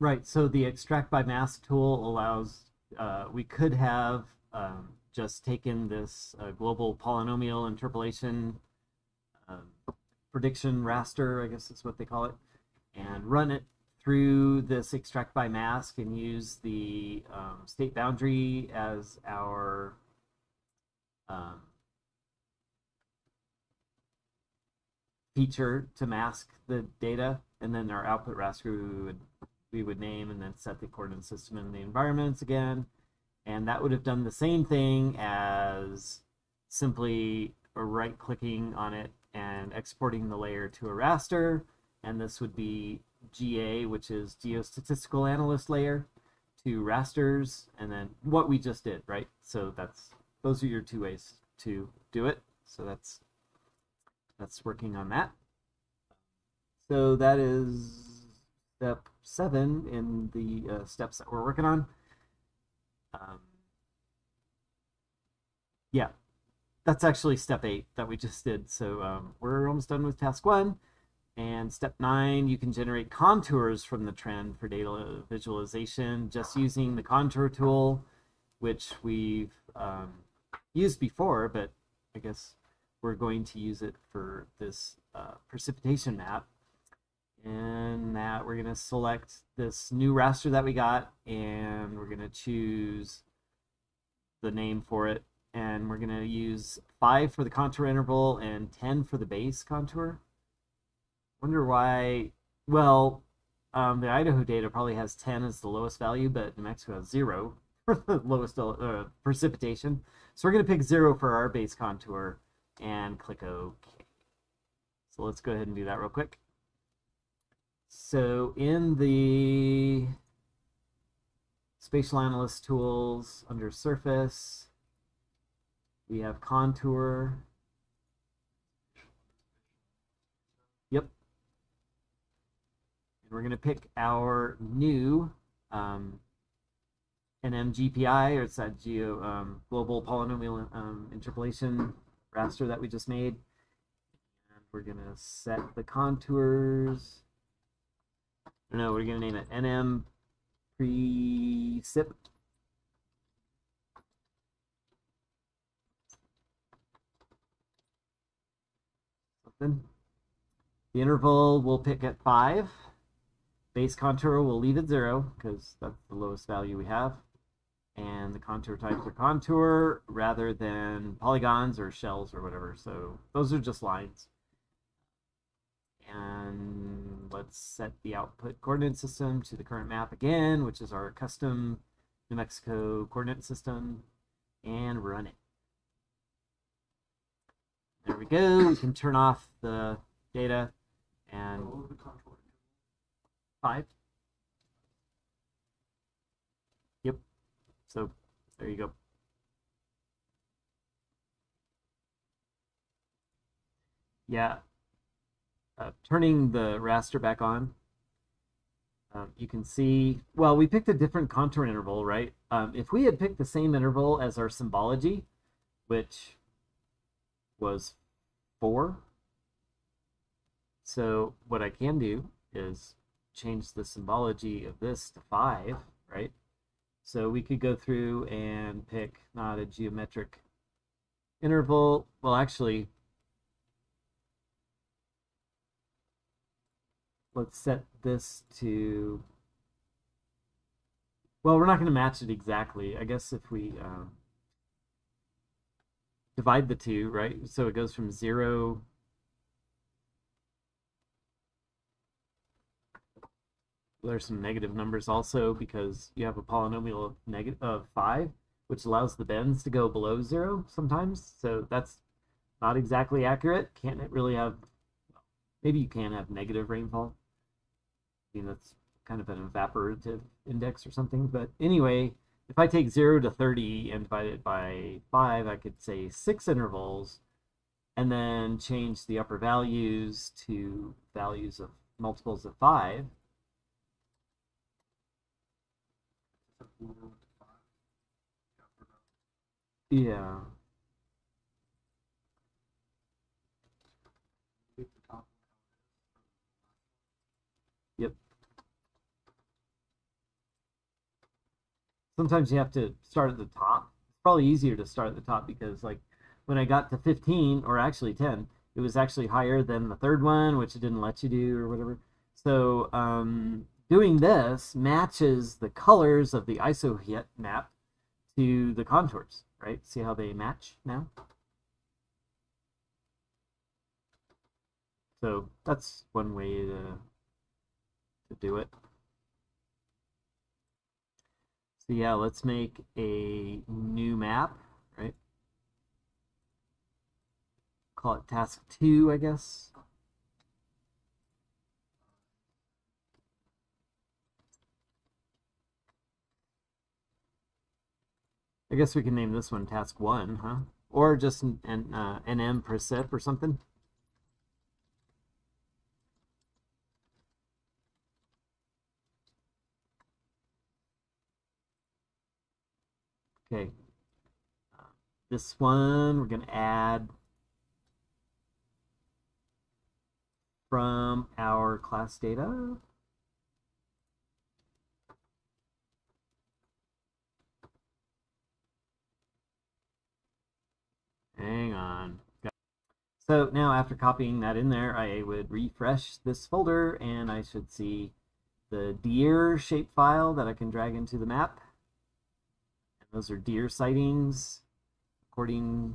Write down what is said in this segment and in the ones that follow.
Right. So the extract by mask tool allows, uh, we could have um, just taken this uh, global polynomial interpolation uh, prediction raster, I guess is what they call it, and run it through this extract by mask and use the um, state boundary as our um, feature to mask the data, and then our output raster would we would name and then set the coordinate system in the environments again, and that would have done the same thing as simply right clicking on it and exporting the layer to a raster, and this would be GA, which is Geostatistical Analyst layer, to rasters, and then what we just did, right? So that's those are your two ways to do it. So that's that's working on that. So that is step seven in the uh, steps that we're working on. Um, yeah, that's actually step eight that we just did. So um, we're almost done with task one. And step nine, you can generate contours from the trend for data visualization just using the contour tool, which we've um, used before, but I guess we're going to use it for this uh, precipitation map. And that we're going to select this new raster that we got, and we're going to choose the name for it. And we're going to use 5 for the contour interval and 10 for the base contour. Wonder why, well, um, the Idaho data probably has 10 as the lowest value, but New Mexico has 0 for the lowest uh, precipitation. So we're going to pick 0 for our base contour and click OK. So let's go ahead and do that real quick. So in the spatial analyst tools under surface, we have contour. Yep. And we're going to pick our new um, NMGPI, or it's that geo um, global polynomial um, interpolation raster that we just made. And we're going to set the contours. No, we're going to name it NM precip. Something. The interval we'll pick at 5. Base contour we'll leave at 0 because that's the lowest value we have and the contour types are contour rather than polygons or shells or whatever. So those are just lines. And let's set the output coordinate system to the current map again, which is our custom New Mexico coordinate system, and run it. There we go. We can turn off the data and five. So there you go. Yeah, uh, turning the raster back on, um, you can see, well, we picked a different contour interval, right? Um, if we had picked the same interval as our symbology, which was 4, so what I can do is change the symbology of this to 5, right? So we could go through and pick not a geometric interval. Well, actually, let's set this to, well, we're not going to match it exactly. I guess if we um, divide the two, right? So it goes from 0 there's some negative numbers also because you have a polynomial of negative of five, which allows the bends to go below zero sometimes. So that's not exactly accurate. Can't it really have, maybe you can have negative rainfall. I mean, that's kind of an evaporative index or something. But anyway, if I take 0 to 30 and divide it by 5, I could say 6 intervals and then change the upper values to values of multiples of 5 Yeah. Yep. Sometimes you have to start at the top. It's probably easier to start at the top because like when I got to 15 or actually 10, it was actually higher than the third one, which it didn't let you do or whatever. So um, doing this matches the colors of the ISO map to the contours, right? See how they match now? So that's one way to, to do it. So yeah, let's make a new map, right? Call it task two, I guess. I guess we can name this one task one, huh? Or just an, an uh, nm or something. Okay. This one we're going to add from our class data. Hang on. So now after copying that in there, I would refresh this folder and I should see the deer shapefile that I can drag into the map. Those are deer sightings according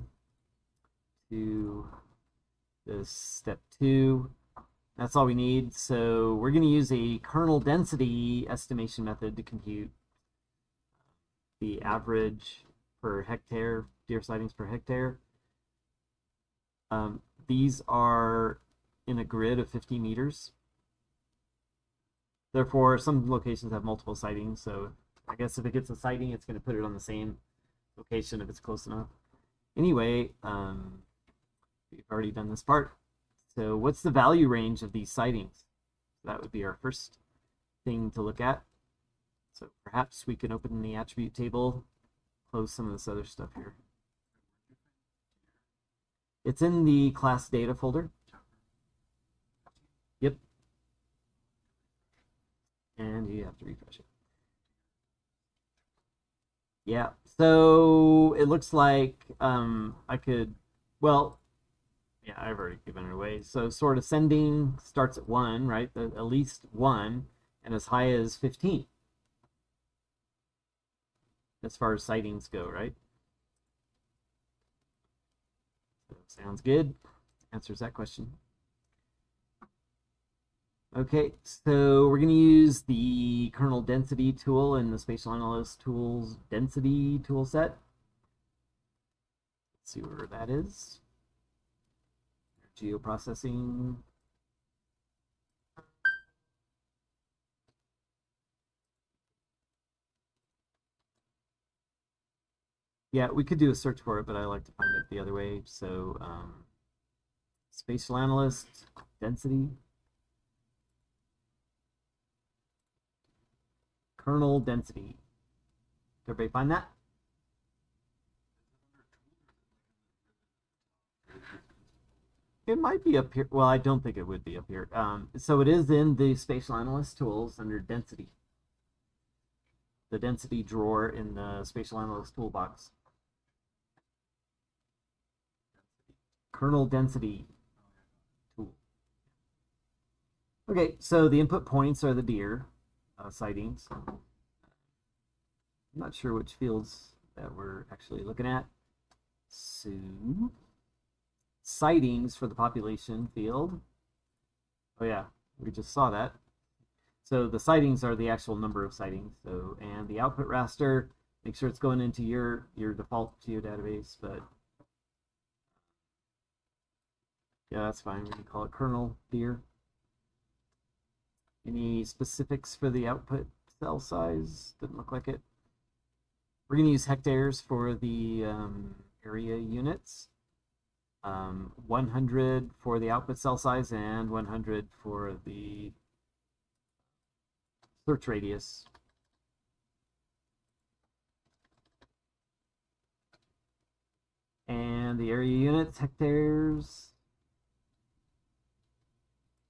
to this step two. That's all we need. So we're going to use a kernel density estimation method to compute the average per hectare, deer sightings per hectare. Um, these are in a grid of 50 meters. Therefore, some locations have multiple sightings, so I guess if it gets a sighting, it's going to put it on the same location if it's close enough. Anyway, um, we've already done this part. So what's the value range of these sightings? That would be our first thing to look at. So perhaps we can open the attribute table, close some of this other stuff here. It's in the class data folder. Yep. And you have to refresh it. Yeah, so it looks like um, I could, well, yeah, I've already given it away. So sort of sending starts at 1, right? At least 1, and as high as 15 as far as sightings go, right? Sounds good. Answers that question. Okay, so we're going to use the kernel density tool in the spatial analyst tools density tool set. Let's see where that is. Geoprocessing. Yeah, we could do a search for it, but I like to find it the other way. So, um, spatial analyst, density, kernel density. Did everybody find that? It might be up here. Well, I don't think it would be up here. Um, so it is in the spatial analyst tools under density. The density drawer in the spatial analyst toolbox. kernel density tool. Okay, so the input points are the deer uh, sightings. I'm not sure which fields that we're actually looking at. So, sightings for the population field. Oh yeah, we just saw that. So the sightings are the actual number of sightings. So, and the output raster, make sure it's going into your, your default geodatabase, but Yeah, that's fine. We can call it kernel deer. Any specifics for the output cell size? Didn't look like it. We're going to use hectares for the um, area units. Um, 100 for the output cell size and 100 for the search radius. And the area units, hectares,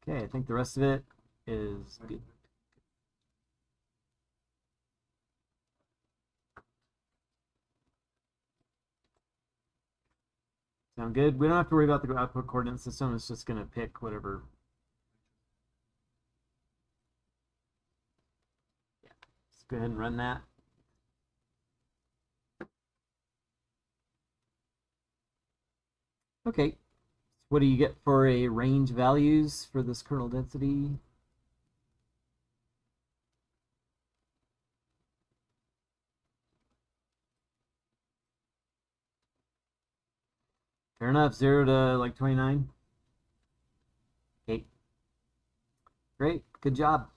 Okay, I think the rest of it is good. Sound good? We don't have to worry about the output coordinate system. It's just going to pick whatever. Yeah. Let's go ahead and run that. Okay. What do you get for a range values for this kernel density? Fair enough. Zero to like 29. Okay. Great. Good job.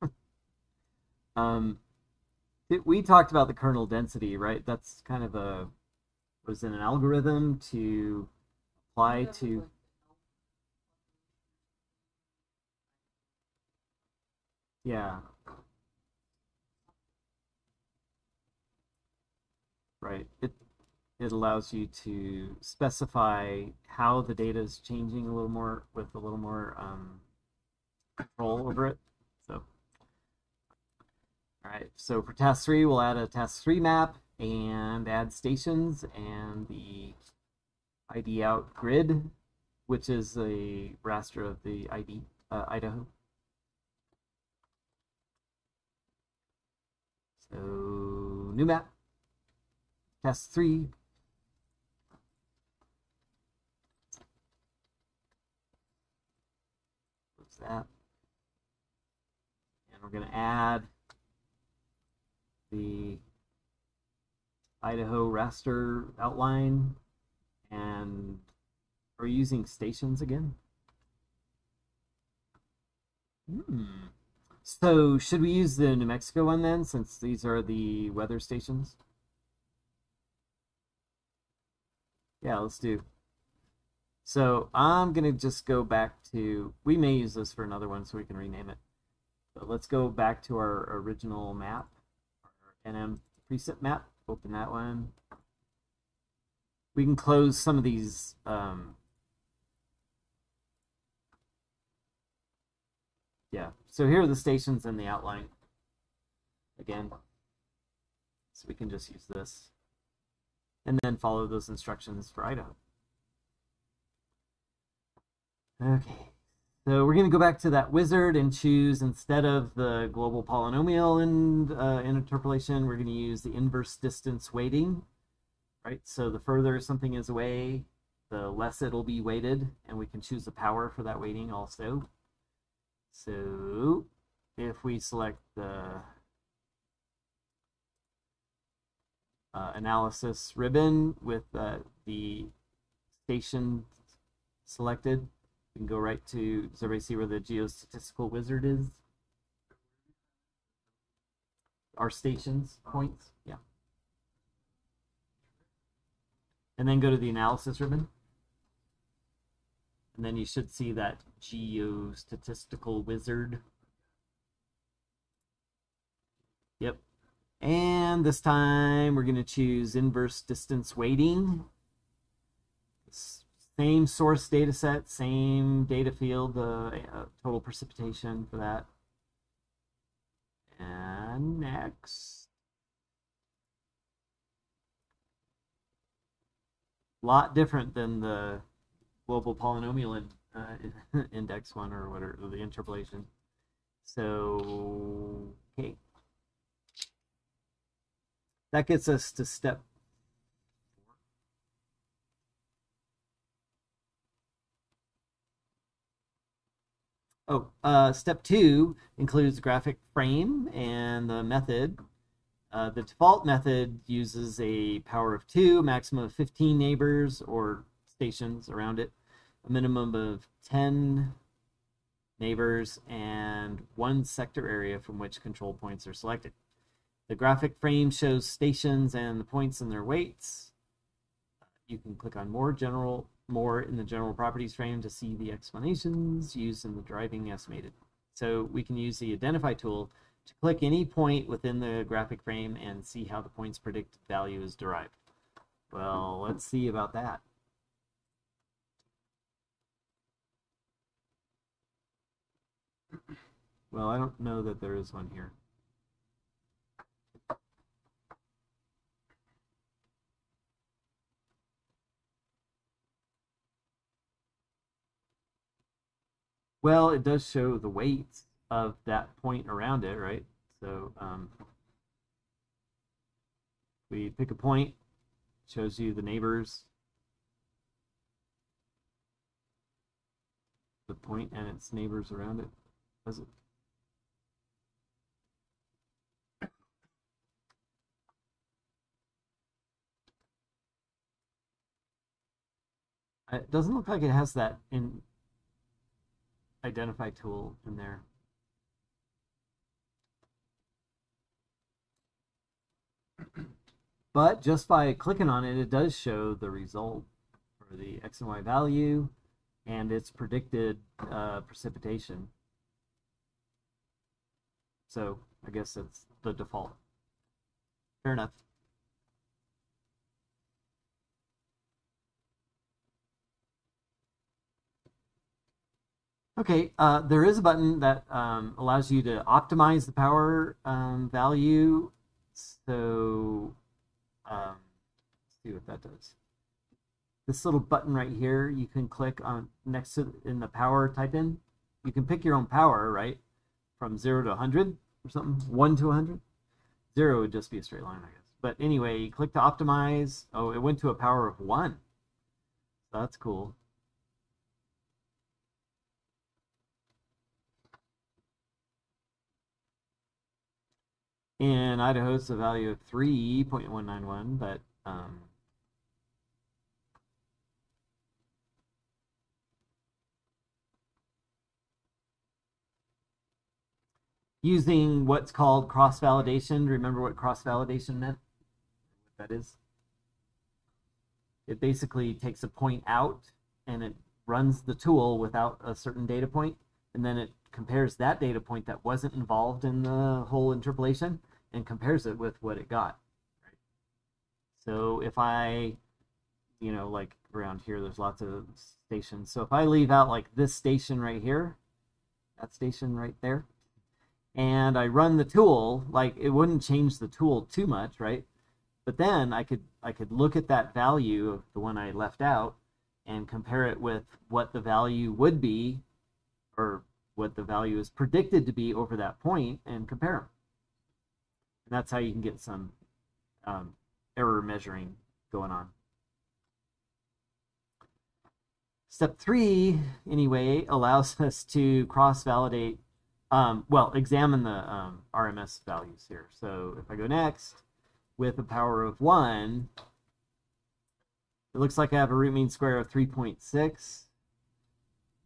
um, we talked about the kernel density, right? That's kind of a was it an algorithm to apply to yeah right it it allows you to specify how the data is changing a little more with a little more um, control over it. So, all right. So for task three, we'll add a task three map and add stations and the ID out grid, which is a raster of the ID uh, Idaho. So new map, task three, that. And we're going to add the Idaho raster outline and are we're using stations again. Hmm. So should we use the New Mexico one then, since these are the weather stations? Yeah, let's do. So I'm going to just go back to, we may use this for another one so we can rename it. But let's go back to our original map, our NM preset map, open that one. We can close some of these um, yeah, so here are the stations in the outline again. So we can just use this and then follow those instructions for Idaho. Okay, so we're going to go back to that wizard and choose, instead of the global polynomial and uh, interpolation, we're going to use the inverse distance weighting, right? So the further something is away, the less it'll be weighted, and we can choose the power for that weighting also. So if we select the uh, analysis ribbon with uh, the station selected, we can go right to, does everybody see where the geostatistical wizard is? Our stations points, yeah. And then go to the analysis ribbon. And then you should see that geostatistical wizard. Yep. And this time we're going to choose inverse distance weighting. Same source data set, same data field, the uh, total precipitation for that. And next. lot different than the global polynomial in, uh, index one or whatever, the interpolation. So, okay. That gets us to step Oh, uh, step two includes graphic frame and the method. Uh, the default method uses a power of two, maximum of 15 neighbors or stations around it, a minimum of 10 neighbors, and one sector area from which control points are selected. The graphic frame shows stations and the points and their weights. You can click on more general more in the general properties frame to see the explanations used in the driving estimated. So we can use the identify tool to click any point within the graphic frame and see how the point's predicted value is derived. Well, let's see about that. Well, I don't know that there is one here. Well, it does show the weight of that point around it, right? So um, we pick a point, shows you the neighbors, the point and its neighbors around it. Does it? It doesn't look like it has that in identify tool in there. But just by clicking on it, it does show the result for the X and Y value and its predicted uh, precipitation. So I guess it's the default. Fair enough. Okay, uh, there is a button that um, allows you to optimize the power um, value. So um, let's see what that does. This little button right here, you can click on next to in the power type in. You can pick your own power, right? From 0 to 100 or something, 1 to 100. 0 would just be a straight line, I guess. But anyway, you click to optimize. Oh, it went to a power of 1. So that's cool. In Idaho, it's a value of 3.191, but um, using what's called cross-validation. Remember what cross-validation meant? What that is? It basically takes a point out and it runs the tool without a certain data point, and then it compares that data point that wasn't involved in the whole interpolation and compares it with what it got. Right? So if I, you know, like around here, there's lots of stations. So if I leave out like this station right here, that station right there, and I run the tool, like it wouldn't change the tool too much, right? But then I could I could look at that value of the one I left out and compare it with what the value would be or what the value is predicted to be over that point and compare them. And that's how you can get some um, error measuring going on. Step three, anyway, allows us to cross-validate, um, well, examine the um, RMS values here. So if I go next with a power of 1, it looks like I have a root mean square of 3.6.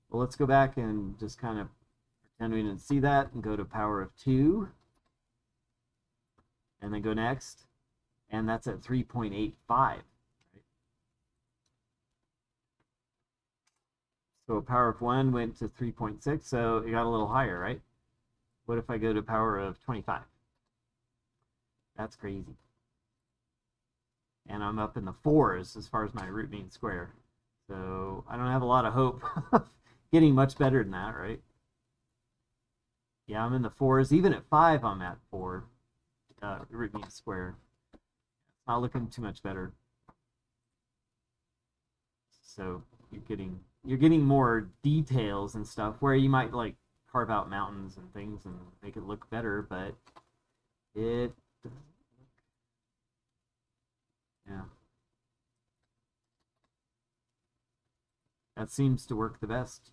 Well, let's go back and just kind of pretend we didn't see that and go to power of 2 and then go next, and that's at 3.85. Right? So power of 1 went to 3.6, so it got a little higher, right? What if I go to power of 25? That's crazy. And I'm up in the fours as far as my root mean square. So I don't have a lot of hope of getting much better than that, right? Yeah, I'm in the fours. Even at five, I'm at four uh, root mean square. It's not looking too much better. So you're getting you're getting more details and stuff where you might like carve out mountains and things and make it look better, but it yeah. That seems to work the best.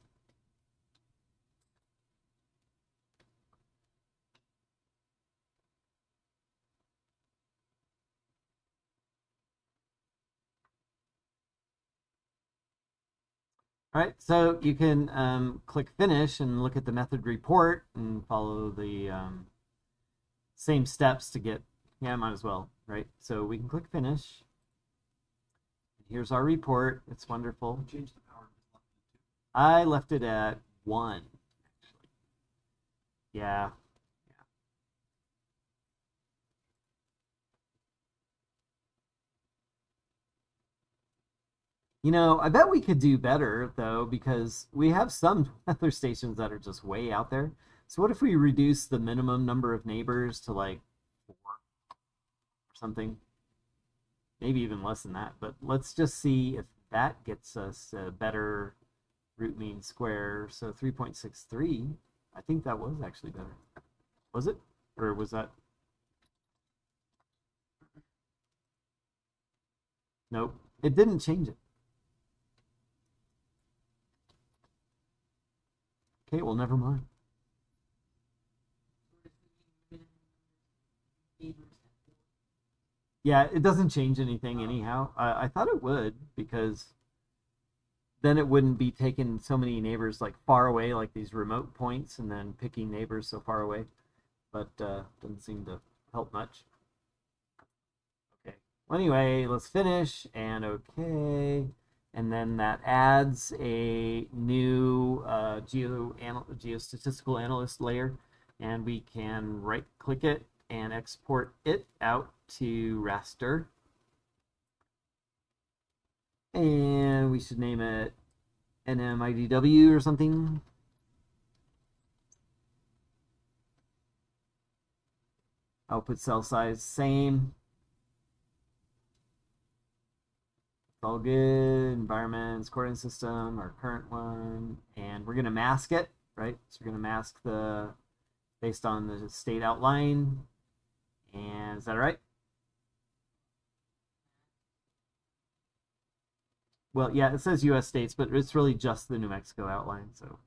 All right, so you can um, click Finish and look at the method report and follow the um, same steps to get, yeah, might as well, right? So we can click Finish. Here's our report. It's wonderful. I left it at 1, actually. Yeah, You know, I bet we could do better though, because we have some weather stations that are just way out there. So what if we reduce the minimum number of neighbors to like four or something? Maybe even less than that. But let's just see if that gets us a better root mean square. So 3.63, I think that was actually better. Was it? Or was that? Nope, it didn't change it. Okay, well, never mind. Yeah, it doesn't change anything anyhow. I, I thought it would because then it wouldn't be taking so many neighbors like far away, like these remote points, and then picking neighbors so far away. But uh, doesn't seem to help much. Okay. Well, anyway, let's finish and okay, and then that adds a new uh, geo geostatistical analyst layer, and we can right click it and export it out to raster. And we should name it NMIDW or something. Output cell size, same. It's all good. Environments, coordinate system, our current one. And we're going to mask it, right? So we're going to mask the, based on the state outline. And is that right? Well, yeah, it says U.S. states, but it's really just the New Mexico outline. So.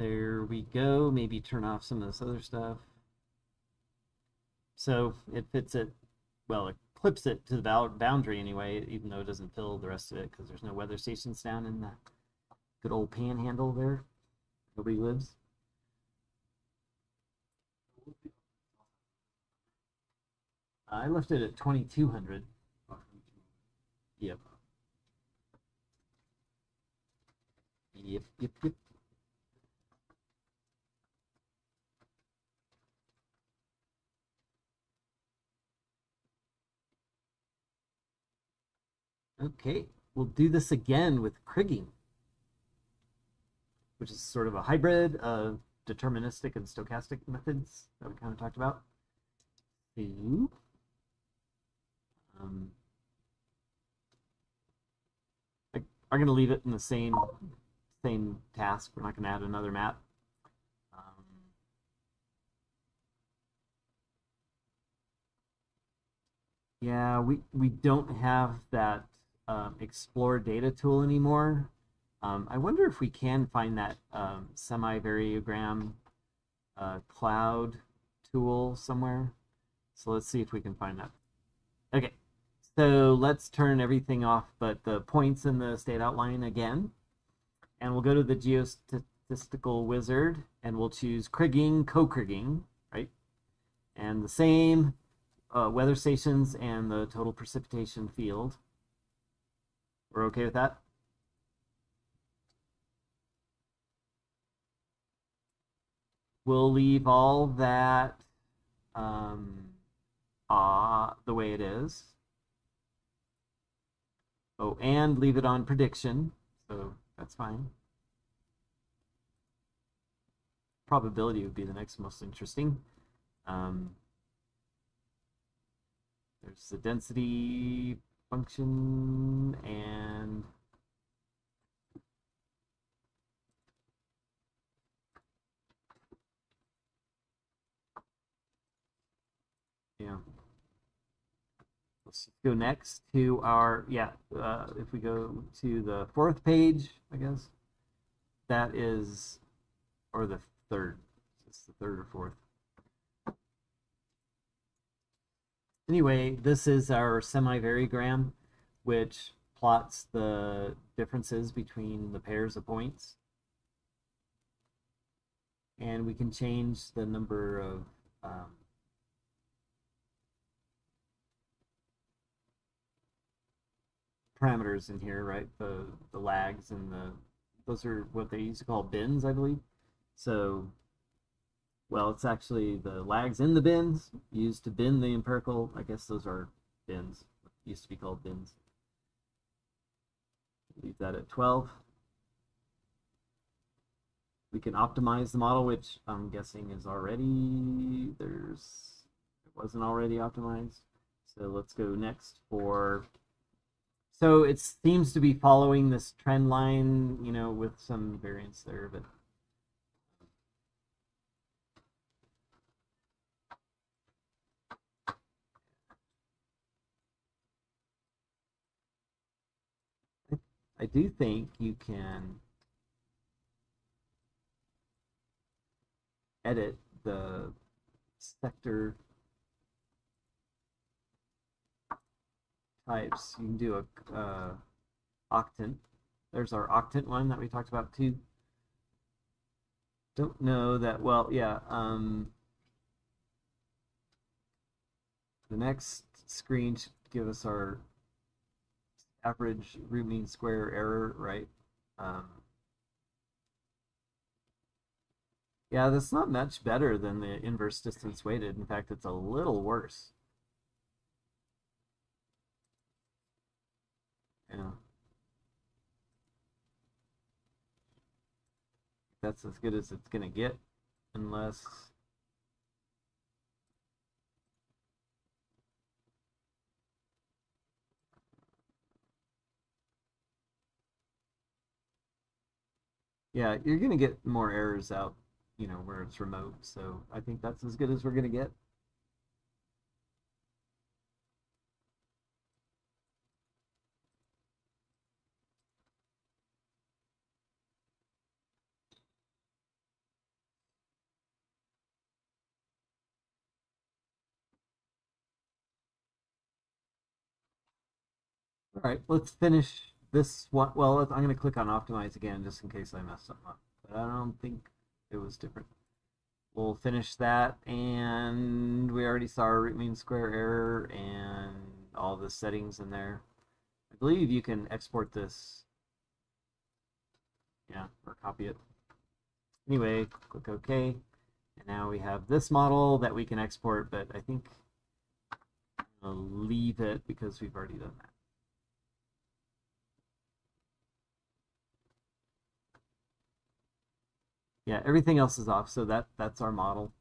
There we go. Maybe turn off some of this other stuff. So it fits it, well, it clips it to the boundary anyway, even though it doesn't fill the rest of it because there's no weather stations down in the good old panhandle there. Nobody lives. I left it at 2200. Yep. Yep, yep, yep. Okay, we'll do this again with kriging, which is sort of a hybrid of deterministic and stochastic methods that we kind of talked about. Um, I'm going to leave it in the same same task. We're not going to add another map. Um, yeah, we, we don't have that um, explore data tool anymore. Um, I wonder if we can find that um, semi-variogram uh, cloud tool somewhere. So let's see if we can find that. Okay, so let's turn everything off but the points in the state outline again. And we'll go to the geostatistical wizard and we'll choose kriging, co-kriging, right? And the same uh, weather stations and the total precipitation field. We're okay with that? We'll leave all that um, uh, the way it is. Oh, and leave it on prediction. So that's fine. Probability would be the next most interesting. Um, there's the density function and yeah. Let's go next to our yeah uh, if we go to the fourth page I guess. That is or the third. It's the third or fourth Anyway, this is our semi-variogram, which plots the differences between the pairs of points. And we can change the number of um, parameters in here, right? The the lags and the those are what they used to call bins, I believe. So well, it's actually the lags in the bins used to bin the empirical. I guess those are bins. Used to be called bins. Leave that at 12. we can optimize the model, which I'm guessing is already, there's, it wasn't already optimized. So let's go next for, so it seems to be following this trend line, you know, with some variance there, but I do think you can edit the sector types. You can do a uh, octant. There's our octant one that we talked about too. Don't know that well. Yeah. Um, the next screen should give us our average root mean square error, right? Um, yeah, that's not much better than the inverse distance weighted. In fact, it's a little worse. Yeah. That's as good as it's going to get, unless... Yeah, you're going to get more errors out, you know, where it's remote. So I think that's as good as we're going to get. All right, let's finish this one. Well, I'm going to click on optimize again just in case I messed something up. But I don't think it was different. We'll finish that, and we already saw our root mean square error and all the settings in there. I believe you can export this. Yeah, or copy it. Anyway, click OK. And now we have this model that we can export, but I think I'll leave it because we've already done that. Yeah, everything else is off, so that that's our model.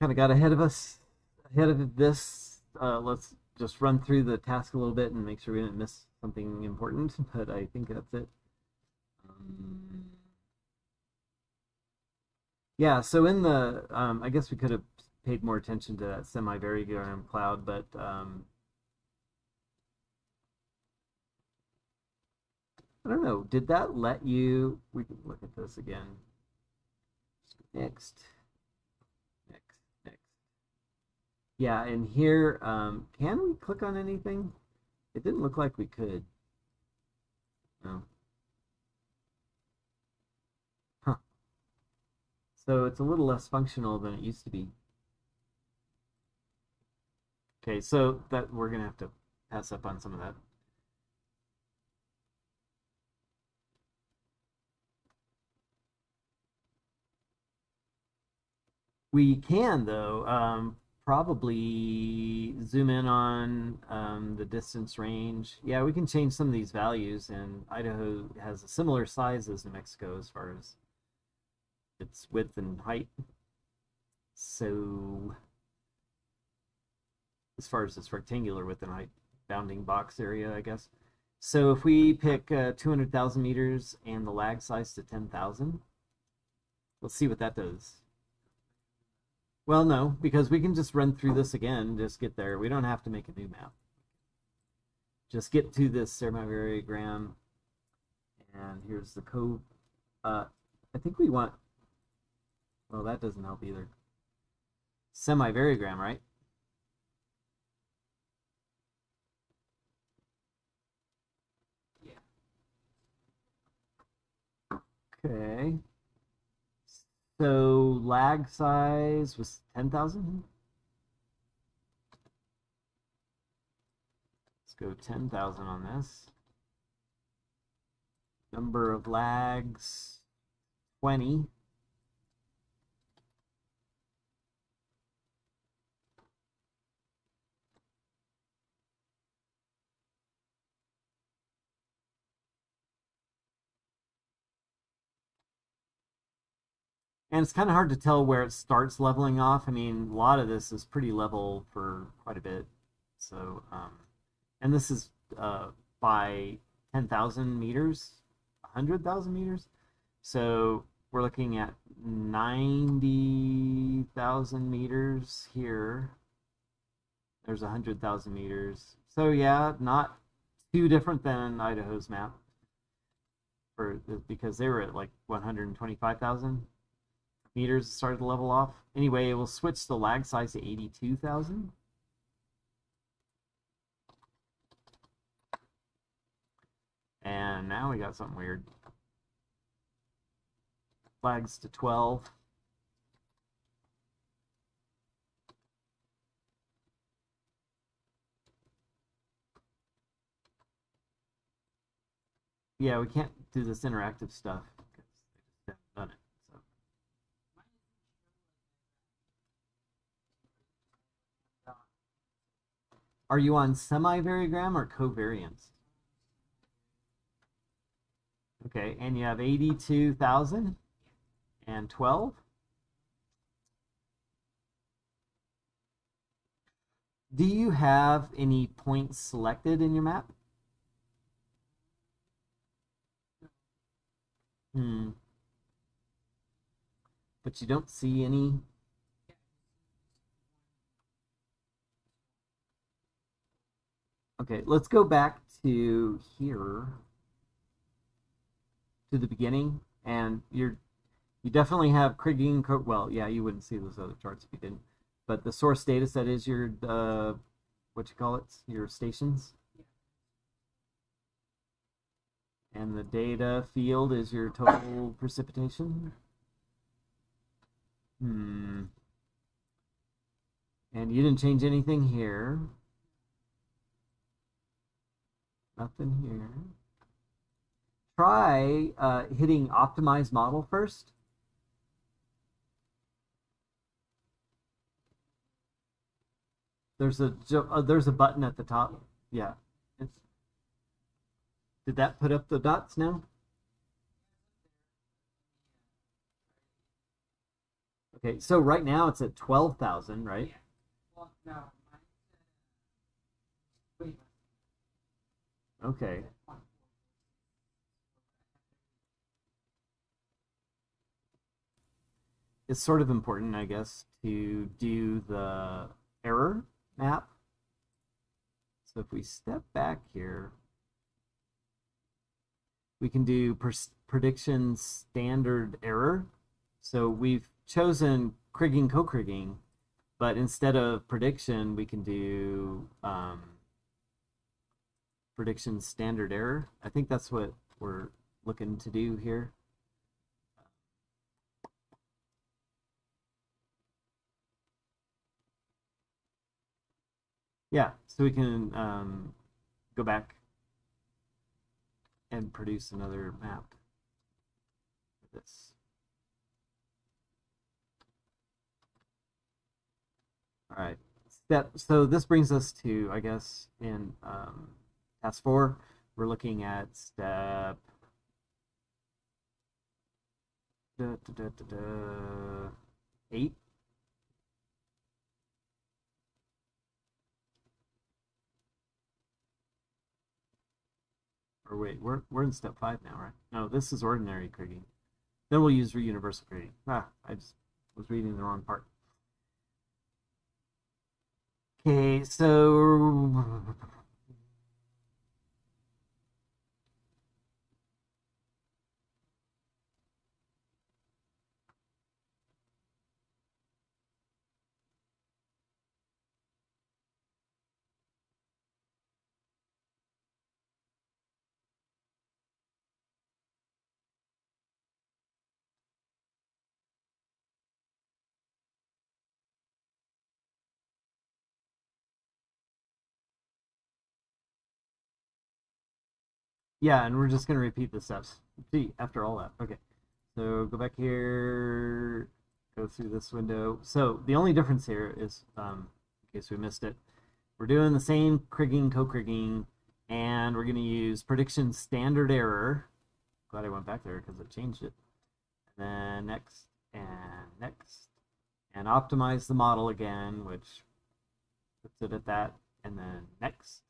Kind of got ahead of us, ahead of this. Uh, let's just run through the task a little bit and make sure we didn't miss something important, but I think that's it. Yeah, so in the, um, I guess we could have paid more attention to that semi-variogram cloud, but um, I don't know, did that let you, we can look at this again. Next, next, next. Yeah, and here, um, can we click on anything? It didn't look like we could. No. So it's a little less functional than it used to be. Okay, so that we're going to have to pass up on some of that. We can, though, um, probably zoom in on um, the distance range. Yeah, we can change some of these values, and Idaho has a similar size as New Mexico as far as its width and height. So as far as this rectangular width and height bounding box area, I guess. So if we pick uh, 200,000 meters and the lag size to 10,000, let's see what that does. Well, no, because we can just run through this again, just get there. We don't have to make a new map. Just get to this semi-variogram, and here's the code. Uh, I think we want well, that doesn't help either. Semi-variogram, right? Yeah. Okay. So lag size was 10,000? Let's go 10,000 on this. Number of lags, 20. And it's kind of hard to tell where it starts leveling off. I mean, a lot of this is pretty level for quite a bit. So, um, and this is uh, by 10,000 meters, 100,000 meters. So we're looking at 90,000 meters here. There's 100,000 meters. So yeah, not too different than Idaho's map. For, because they were at like 125,000 meters started to level off. Anyway, it will switch the lag size to 82,000. And now we got something weird. Flags to 12. Yeah, we can't do this interactive stuff because they just haven't done it. So. Are you on semi-variogram or covariance? Okay, and you have 82,000 and 12. Do you have any points selected in your map? Hmm. But you don't see any Okay, let's go back to here to the beginning, and you're you definitely have Kriging. Well, yeah, you wouldn't see those other charts if you didn't. But the source data set is your uh, what you call it, your stations, and the data field is your total precipitation. Hmm. And you didn't change anything here. Nothing here. Try uh, hitting optimize model first. There's a uh, there's a button at the top. Yeah. It's, did that put up the dots now? Okay, so right now it's at 12,000, right? Well, no. Okay. It's sort of important, I guess, to do the error map. So if we step back here, we can do prediction standard error. So we've chosen Kriging co-Kriging, but instead of prediction, we can do um, prediction standard error. I think that's what we're looking to do here. Yeah, so we can um, go back and produce another map this. All right, step. So this brings us to, I guess, in um, task four, we're looking at step da, da, da, eight. Or wait, we're, we're in step five now, right? No, this is ordinary kriging. Then we'll use universal kriging. Ah, I just was reading the wrong part. Okay, so Yeah, and we're just going to repeat the steps. See, after all that. Okay. So go back here, go through this window. So the only difference here is, um, in case we missed it, we're doing the same kriging, co-kriging, and we're going to use prediction standard error. Glad I went back there because it changed it. And then next, and next, and optimize the model again, which puts it at that, and then next.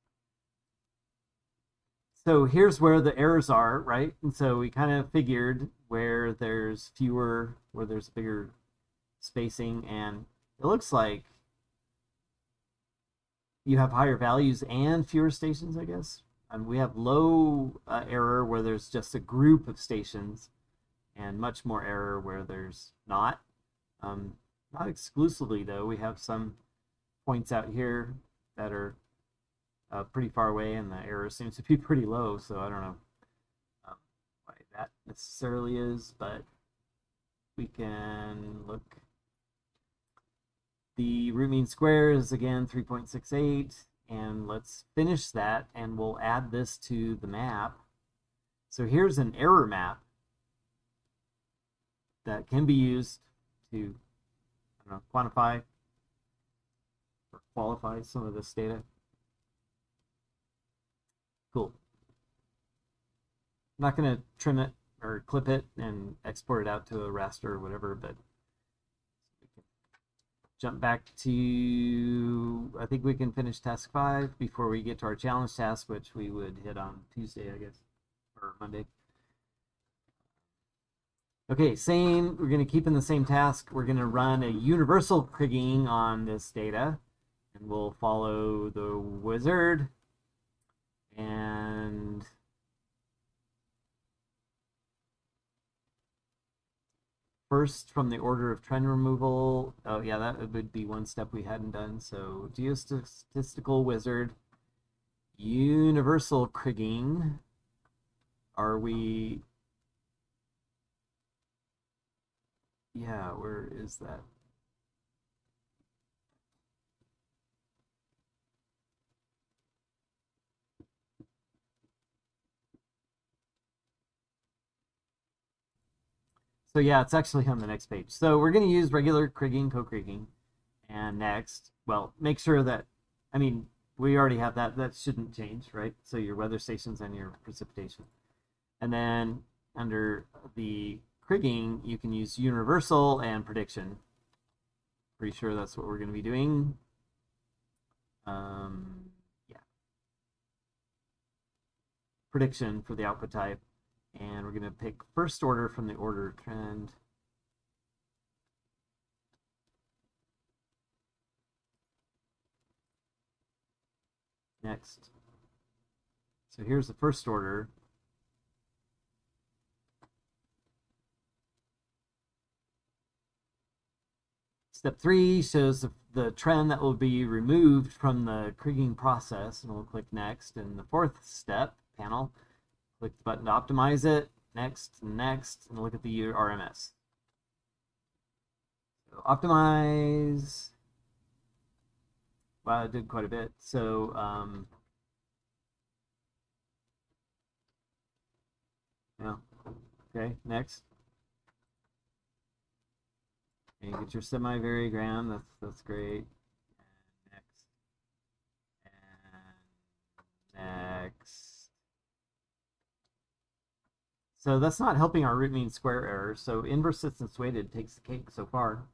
So here's where the errors are, right? And so we kind of figured where there's fewer, where there's bigger spacing, and it looks like you have higher values and fewer stations, I guess. And we have low uh, error where there's just a group of stations, and much more error where there's not. Um, not exclusively, though. We have some points out here that are uh, pretty far away, and the error seems to be pretty low, so I don't know um, why that necessarily is, but we can look. The root mean square is again 3.68, and let's finish that, and we'll add this to the map. So here's an error map that can be used to know, quantify or qualify some of this data. Cool. I'm not going to trim it or clip it and export it out to a raster or whatever, but jump back to, I think we can finish task five before we get to our challenge task, which we would hit on Tuesday, I guess, or Monday. Okay, same, we're going to keep in the same task. We're going to run a universal kriging on this data. And we'll follow the wizard. And first from the order of trend removal. Oh yeah, that would be one step we hadn't done. So geostatistical wizard, universal kriging. Are we Yeah, where is that? So yeah, it's actually on the next page. So we're going to use regular kriging, co-kriging, and next, well, make sure that, I mean, we already have that. That shouldn't change, right? So your weather stations and your precipitation. And then under the kriging, you can use universal and prediction. Pretty sure that's what we're going to be doing. Um, yeah. Prediction for the output type. And we're going to pick first order from the order trend. Next. So here's the first order. Step three shows the, the trend that will be removed from the kriging process, and we'll click next. And the fourth step panel, click the button to optimize it, next, next, and look at the RMS. So optimize, wow, it did quite a bit. So, um, yeah, okay, next. And you get your semi-variogram. That's that's great. And next. And next. So that's not helping our root mean square error. So inverse distance weighted takes the cake so far.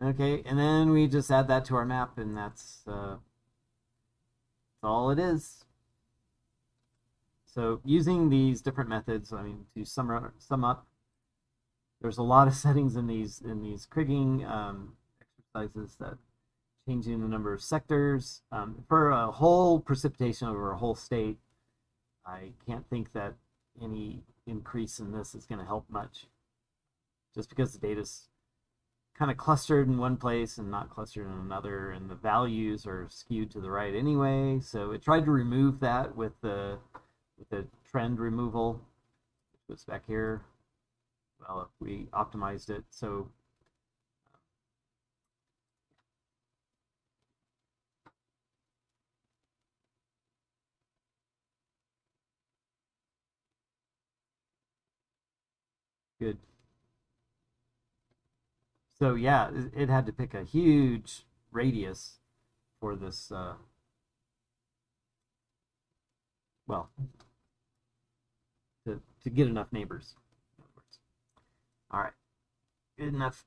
Okay, and then we just add that to our map, and that's, uh, that's all it is. So using these different methods, I mean, to sum, sum up, there's a lot of settings in these in these kriging um, exercises that changing the number of sectors. Um, for a whole precipitation over a whole state, I can't think that any increase in this is going to help much. Just because the data's kind of clustered in one place and not clustered in another, and the values are skewed to the right anyway. So it tried to remove that with the with the trend removal, which was back here. Well, we optimized it, so Good. So yeah, it- had to pick a huge radius for this. Uh, well, to to get enough neighbors. All right, good enough.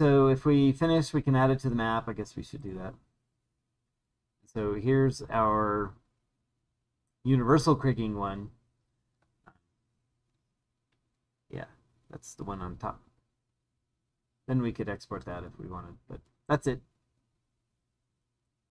So if we finish, we can add it to the map. I guess we should do that. So here's our universal kriging one. Yeah, that's the one on top. Then we could export that if we wanted, but that's it.